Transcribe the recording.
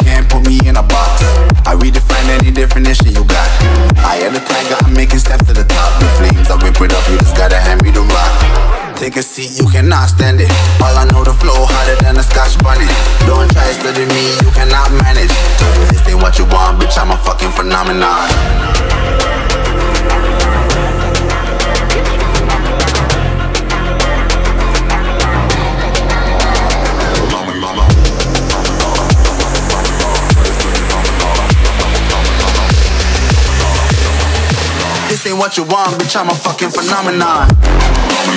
Can't put me in a. I redefine any definition you got. I am the tiger, I'm making steps to the top. The flames, I whip it up, Take a seat, you cannot stand it. All I know, the flow harder than a scotch bunny. Don't try study me, you cannot manage. This ain't what you want, bitch, I'm a fucking phenomenon. This ain't what you want, bitch, I'm a fucking phenomenon. Yeah,